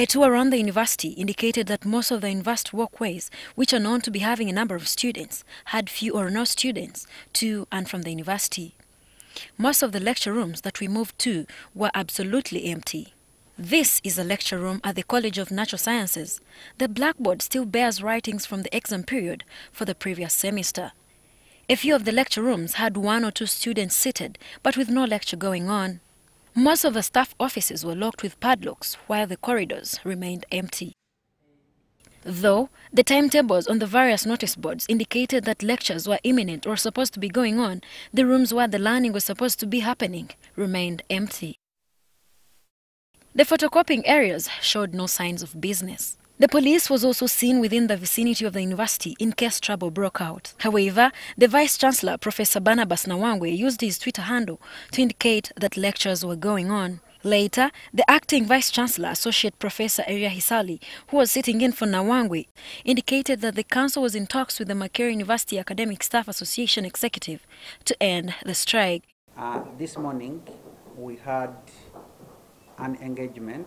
A tour around the university indicated that most of the university walkways, which are known to be having a number of students, had few or no students to and from the university. Most of the lecture rooms that we moved to were absolutely empty. This is a lecture room at the College of Natural Sciences. The blackboard still bears writings from the exam period for the previous semester. A few of the lecture rooms had one or two students seated, but with no lecture going on. Most of the staff offices were locked with padlocks, while the corridors remained empty. Though the timetables on the various notice boards indicated that lectures were imminent or supposed to be going on, the rooms where the learning was supposed to be happening remained empty. The photocopying areas showed no signs of business. The police was also seen within the vicinity of the university in case trouble broke out. However, the Vice Chancellor, Professor Barnabas Nawangwe, used his Twitter handle to indicate that lectures were going on. Later, the acting Vice Chancellor, Associate Professor Eria Hisali, who was sitting in for Nawangwe, indicated that the council was in talks with the Makere University Academic Staff Association executive to end the strike. Uh, this morning, we had an engagement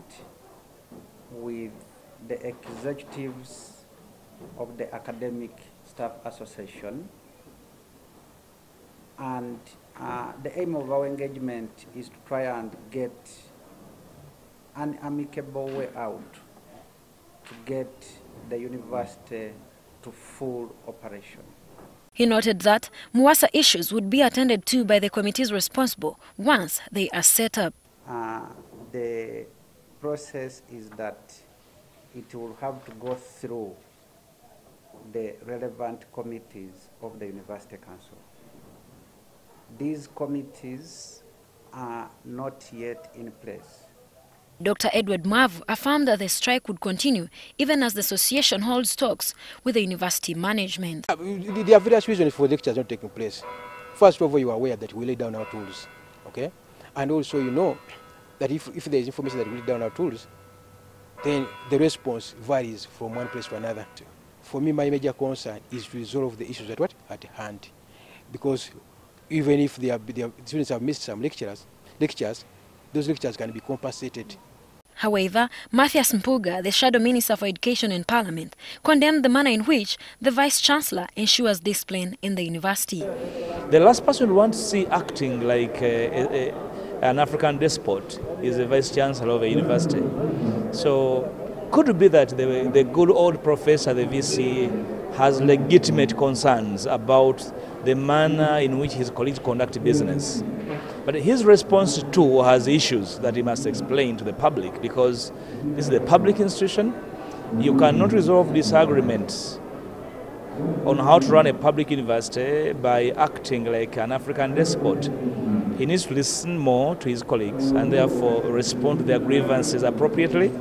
with the executives of the Academic Staff Association. And uh, the aim of our engagement is to try and get an amicable way out to get the university to full operation. He noted that MUASA issues would be attended to by the committees responsible once they are set up. Uh, the process is that it will have to go through the relevant committees of the University Council. These committees are not yet in place. Dr. Edward Mavu affirmed that the strike would continue even as the association holds talks with the university management. Uh, there are various reasons for lectures not taking place. First of all, you are aware that we lay down our tools, okay? And also you know that if, if there is information that we lay down our tools, then the response varies from one place to another. For me, my major concern is to resolve the issues at what? At hand. Because even if they are, they are, students have missed some lectures, lectures, those lectures can be compensated. However, Mathias Mpuuga, the Shadow Minister for Education in Parliament, condemned the manner in which the Vice-Chancellor ensures discipline in the university. The last person we want to see acting like a, a, an African despot is the Vice-Chancellor of a university. So could it be that the, the good old professor, the VC, has legitimate concerns about the manner in which his colleagues conduct business. But his response too has issues that he must explain to the public because this is a public institution. You cannot resolve disagreements on how to run a public university by acting like an African despot. He needs to listen more to his colleagues and therefore respond to their grievances appropriately.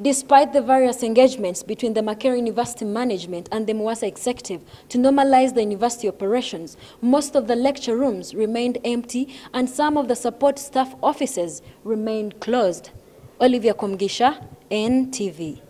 Despite the various engagements between the Makerere University management and the MUASA executive to normalize the university operations, most of the lecture rooms remained empty and some of the support staff offices remained closed. Olivia Komgisha, NTV.